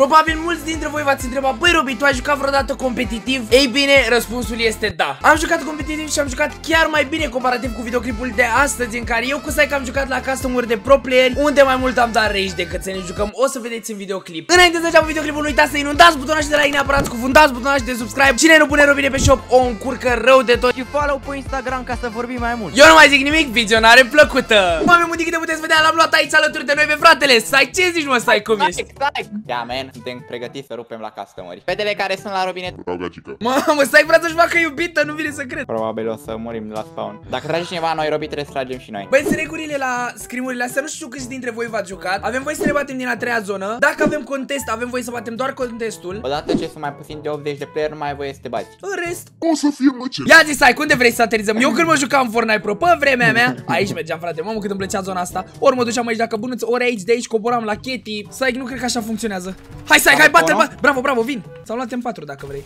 Probabil mulți dintre voi v-ați întrebat Băi Robi, tu ai jucat vreodată competitiv? Ei bine, răspunsul este da. Am jucat competitiv și am jucat chiar mai bine comparativ cu videoclipul de astăzi În care eu cu Saic am jucat la custom de pro player Unde mai mult am dat rage decât să ne jucăm. O să vedeți în videoclip. Înainte să începem videoclipul, nu uitați să inundați butonul de like neapărat Cufundați butonul de subscribe. Cine nu pune Robine pe shop o încurcă rău de tot. Și follow pe Instagram ca să vorbim mai mult. Eu nu mai zic nimic, vizionare plăcută. Oameni mundi câte puteți vedea, l-am luat aici alături de noi pe fratele Saic, ce zici mă, Saic, cum ești? Stai, Da, man, suntem pregătiți să rupem la customări Fetele care sunt la robinet. Rogagică. Mamă, Saic vrea să-și facă iubită, nu vine să cred. Probabil o să murim la spawn. Dacă trage cineva noi robi, trebuie să tragem și noi. Băi, sunt regulile la scrimurile astea, nu știu câți dintre voi v-ați jucat. Avem voie să ne batem din a treia zonă. Dacă avem contest, avem voie să batem doar contestul. Odată ce sunt mai puțin de 80 de player, nu mai ai voie să te bați. În rest O să fie măcel. Ia zi, Saic, unde vrei să aterizăm? Eu când mă jucam Fortnite Pro, pe vremea mea Aici mergeam, frate, mamă cât îmi plăcea zona asta. Ori mă duceam aici dacă bunuț, ori aici, de aici coboram la Kitty Saic, nu cred că așa funcționează Hai, Saic, hai, bate ba Bravo, bravo, vin. S-au luat în 4 dacă vrei.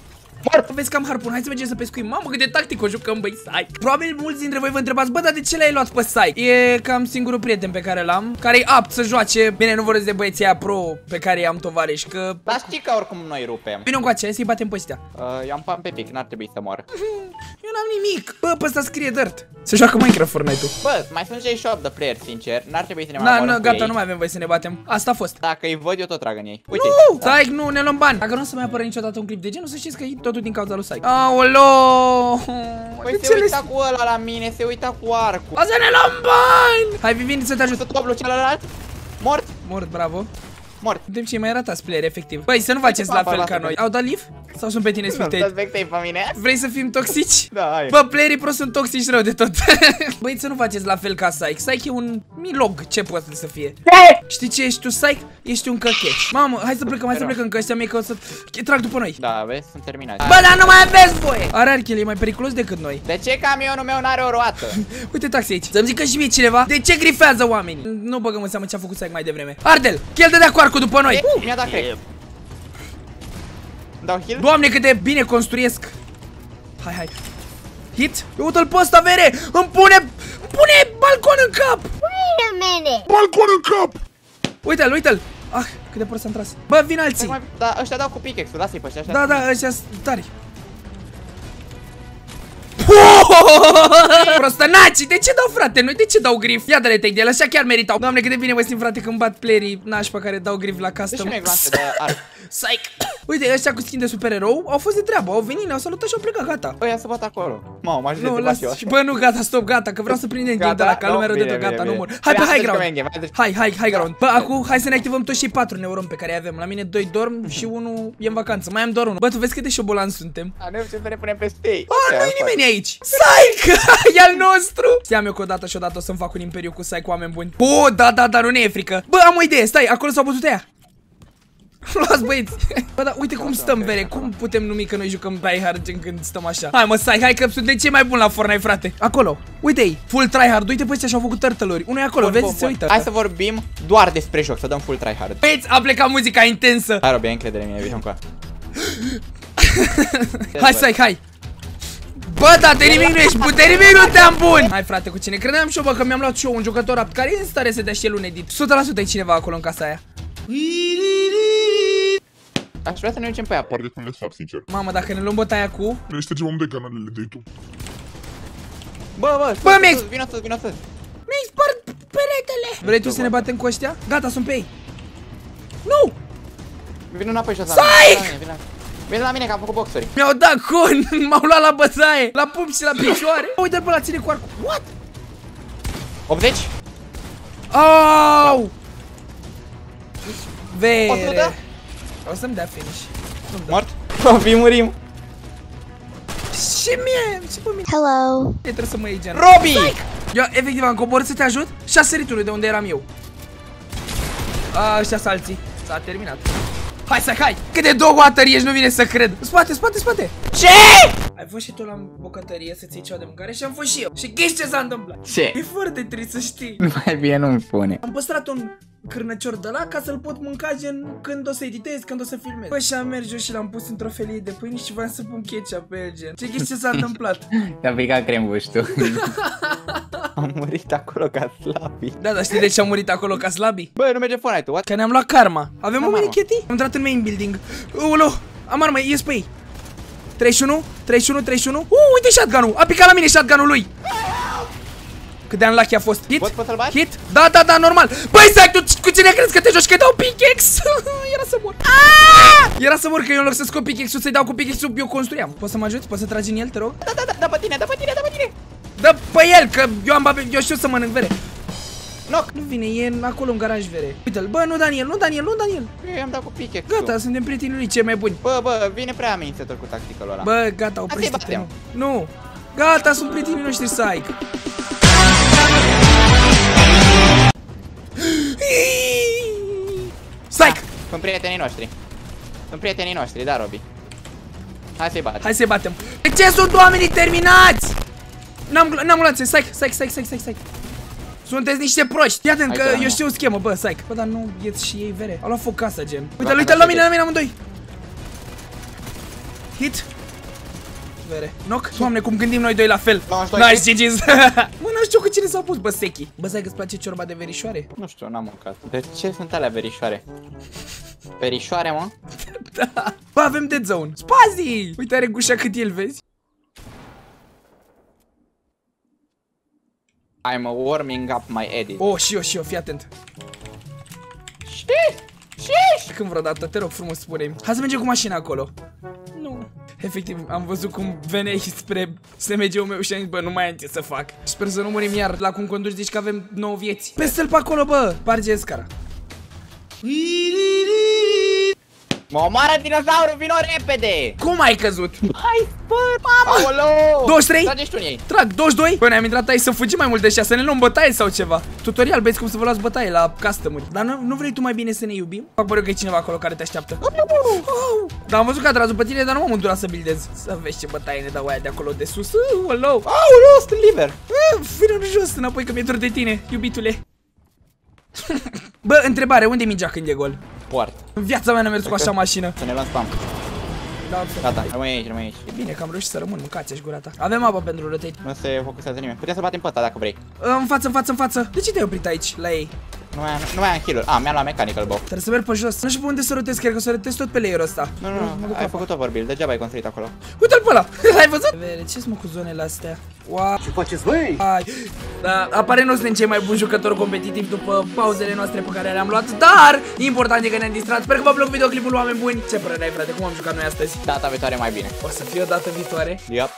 Mor! Vezi că am harpun, hai să mergem să pescuim. Mamă cât de tactic o jucăm, băi, Saic Probabil mulți dintre voi vă întrebați Bă, dar de ce l-ai luat pe Saic? E cam singurul prieten pe care l-am Care e apt să joace. Bine, nu vorbesc de băieții aia pro pe care i-am tovariș Că Dar știi că oricum noi rupem. Vino încoace, hai să-i batem pe ăstea uh, Eu am pan pe pic, n-ar trebui să mor Eu n-am nimic. Bă, pe ăsta scrie dirt Se joacă Minecraft Fortnite-ul. Bă, mai sunt 68 de player, sincer. N-ar trebui să ne mai Na, omorâm na, cu gata, ei. nu mai avem voie să ne batem. Asta a fost. Dacă îi văd, eu tot trag în ei. Uite. Nu, Saic, nu, ne luăm bani. Dacă nu o să mai apare niciodată un clip de genul Să știți că e totul din cauza lui Saic Aoleo! Păi De se ce le... uita cu ăla la mine, se uita cu arcul. O să ne luăm bani! Hai, Vivin, să te ajut. Să toblu celălalt Mort, Mort, bravo mort Suntem cei mai ratați player, efectiv. Băi, să nu faceți la papa, fel lasă ca că- noi. Au dat live? Sau sunt pe tine Nu, spectate? suspectei pe mine. Vrei să fim toxici? Da, hai. Bă, playerii pro sunt toxici rău de tot. Băi, să nu faceți la fel ca Psych Psych e un milog, ce poate să fie? Știi ce ești tu, Psych? Ești un căcheț. Mamă, hai să plecăm, hai să plecăm Că ăștia mei că o să trag după noi. Da, vezi, sunt terminați Bă, dar nu mai aveți voie! Are Archel, e mai periculos decât noi. De ce camionul meu n-are o roată? Uite taxi aici. Să-mi zică și mie cineva De ce grifează oamenii? Nu băgăm în seamă ce a făcut Psych mai devreme. Ardel, chel de cu arcul după noi. Uh, Mi-a dat crack Dau heal? Doamne, cât de bine construiesc. Hai, hai. Hit? Uite-l pe ăsta, vere. Îmi pune, îmi pune balcon în cap. Wait a minute. Balcon în cap! Uite-l, uite-l. Ah, cât de prost am tras Bă, vin alții. Mai- Da, ăștia dau cu pickaxe-ul, lasă-i pe ăștia ăștia Da, da, ăștia sunt tari Prostănaci, de ce dau frate? Noi de ce dau grif? Ia dă-le take de el, așa chiar meritau. Doamne cât de bine mă simt frate când bat playerii nașpa care dau grif la Dă și custom mie gloanțe de arc Psych. Uite, ăștia cu skin de supererou au fost de treabă, au venit, ne-au salutat și au plecat, gata. Bă, ia să bat acolo. Mamă, mă ajut de Nu, te las, bat eu. Și bă, nu, gata, stop, gata, că vreau să prindem game de la ca Nu, lumea rău de bine, tot, gata, bine, nu bine. mor Hai pe Hai, high hai, ground hai, hai, hai. Hai, hai, high ground Bă, acum, hai să ne activăm toți și patru neuron pe care avem. La mine doi dorm și unul e în vacanță. Mai am doar unul. Bă, tu vezi cât de șobolan suntem? A, nu ce să ne punem peste ei A, nu-i nimeni aici Psych, e al nostru! Știam eu că odată și odată o să-mi fac un imperiu cu Psych cu oameni buni. Bă, da, da, da, nu ne e frică. Bă, am o idee, stai, acolo s-au bătut ea. Luați băieți. Bă, da, uite cum stăm, vere Cum putem numi că noi jucăm Die Hard gen când stăm așa? Hai mă, stai, hai că suntem cei mai buni la Fortnite, frate. Acolo, uite-i, full tryhard. Uite pe ăștia și-au făcut turtle-uri. Unul e acolo, Bun, vezi, bun, se bun. uită. Hai să vorbim doar despre joc, să dăm full tryhard. Băieți, a plecat muzica intensă. Hai, Robi, ai încredere în mine, vii încoa. Hai, stai, hai Bă, da, de nimic nu ești bun, de nimic nu te-am bun Hai, frate, cu cine? Credeam și eu, bă, că mi-am luat și eu un jucător apt Care e în stare să dea și el un edit 100% e cineva acolo în casa aia Aș vrea să ne ducem pe ea Par destul de slab, sincer. Mamă, dacă ne luăm bătaia cu Ne ștergem amândoi canalele de YouTube. Bă, bă, Bă, mi-ai- Vino sus, vino sus Mi-ai spart peretele Vrei tu să ne batem cu ăștia? Gata, sunt pe ei Nu! Vino înapoi jos la Psych! Mine, vino la mine, vino. Vino la mine că am făcut boxuri Mi-au dat con, m-au luat la bătaie La pumn și la picioare Uite-l pe la ține cu arcul What? 80? Au! Vere 100? O să-mi dea finish Nu-mi dă. Mort? Robi, murim Și mie, și pe mine Hello. E, trebuie să mă iei gen Robi! Eu efectiv am coborât să te ajut și a sărit unul de unde eram eu A, ăștia sunt alții S-a terminat Hai să hai! Cât de două atărie nu vine să cred Spate, spate, spate Ce? Ai fost și tu la bucătărie să-ți iei ceva de mâncare și am fost și eu Și ghiși ce s-a întâmplat Ce? E foarte trist să știi Mai bine nu-mi spune Am păstrat un cârnăcior de la ca să-l pot mânca gen când o să editez, când o să filmez. Păi și am mers jos și l-am pus într-o felie de pâine și vreau să pun ketchup pe el gen. Ce ghiși ce s-a întâmplat? Te-a picat crembuș tu. Am murit acolo ca slabi. Da, dar știi de ce am murit acolo ca slabi? Bă, nu merge Fortnite-ul, what? Că ne-am luat karma. Avem o Am mini armă. cheti? Am intrat în main building. Ulu, am armă, ies pe ei. 31, 31, 31. Uh, uite shotgun-ul. A picat la mine shotgun-ul lui. Cât de unlucky a fost. Hit? Poți- poți să-l bagi? Hit? Da, da, da, normal. Băi, Zac, tu cu cine crezi că te joci? Că dau pickaxe? Era să mor. Ah! Era să mor că eu în loc să scot pickaxe-ul, să-i dau cu pickaxe-ul, eu construiam. Poți să mă ajuți? Poți să tragi în el, te rog? Da, da, da, da pe tine, da pe tine, da pe tine. Dă pe el, că eu am babe, eu știu să mănânc vere. Knock. Nu vine, e în- acolo în garaj vere. Uite-l, bă, nu Daniel, nu Daniel, nu Daniel. Eu i-am dat cu pickaxe Gata, suntem prietenii lui cei mai buni. Bă, bă, vine prea amenințător cu tacticul ăla. Bă, gata, Asta-i oprește-te, batem. nu. Nu. Gata, sunt prietenii noștri, Saic. Sunt prietenii noștri. Sunt prietenii noștri, da, Robi. Hai să-i bat. Hai să batem. De ce sunt oamenii terminați? N-am n-am gloanțe, Saic, Saic, Saic, Saic, Saic, Saic. Sunteți niște proști. Fii atent Hai că să eu rămân. știu o schemă, bă, Saic. Bă, dar nu ieți și ei vere. Au luat foc casa, gen. Uite-l, Luat uite-l la casa mine, de- la mine amândoi. Hit. Vere. Knock. Doamne, cum gândim noi doi la fel. 92 Nice, GG's. Mă, nu știu cu cine s-a pus, bă, Sechi. Bă, Saic, îți place ciorba de verișoare? Nu știu, n-am mâncat. De ce sunt alea verișoare? Verișoare, mă? Da. Bă, avem dead zone. Spazi! Uite, are gușa cât el, vezi? I'm warming up my edit. Oh, și eu, și eu, fii atent. Știi? Știi? Când vreodată, te rog frumos, spune Hai să mergem cu mașina acolo. Nu. Efectiv, am văzut cum veneai spre SMG-ul meu și am zis, bă, nu mai am ce să fac. Sper să nu murim iar la cum conduci, zici că avem 9 vieți. Peste-l pe acolo, bă, parge scara. Mă omoară dinozaurul, vino repede! Cum ai căzut? Hai, spăr, mamă! Aoleu! 23? Trage tu în ei. Trag, 22? Păi ne-am intrat aici să fugim mai mult de ăștia, să ne luăm bătaie sau ceva. Tutorial, vezi cum să vă luați bătaie la custom Dar nu, nu vrei tu mai bine să ne iubim? Fac părere că e cineva acolo care te așteaptă. Oh, Dar am văzut că a tras după tine, dar nu m-am îndurat să buildez. Să vezi ce bătaie ne dau aia de acolo de sus. Uh, hello. Aoleu, sunt liber! Uh, Vino în jos înapoi că mi-e dor de tine, iubitule. Bă, întrebare, unde e mingea când e gol? Port. În viața mea n-am mers cu așa mașină. Să ne luăm spam. Da, absolut. Gata, rămâi aici, rămâi aici. E bine că am reușit să rămân, mâncați-și gura ta. Avem apă pentru rotate. Nu se focusează nimeni. Putem să batem pe ăsta dacă vrei. În față, în față, în față. De ce te-ai oprit aici, la ei? Nu mai am, nu mai am kill-uri. Ah, mi-am luat mechanical bow. Trebuie să merg pe jos. Nu știu pe unde să rotez, cred că să rotez tot pe layer-ul ăsta. Nu, nu, nu, ai făcut overbuild, degeaba ai construit acolo. Uite-l pe ăla! L-ai văzut? Vere, ce mă cu zonele astea? Wow. Ce faceți, băi? Ai. Da, apare nu suntem cei mai buni jucători competitivi după pauzele noastre pe care le-am luat, dar important e că ne-am distrat. Sper că v-a plăcut videoclipul, oameni buni. Ce părere ai, frate? Cum am jucat noi astăzi? Data viitoare mai bine. O să fie o dată viitoare. Yep.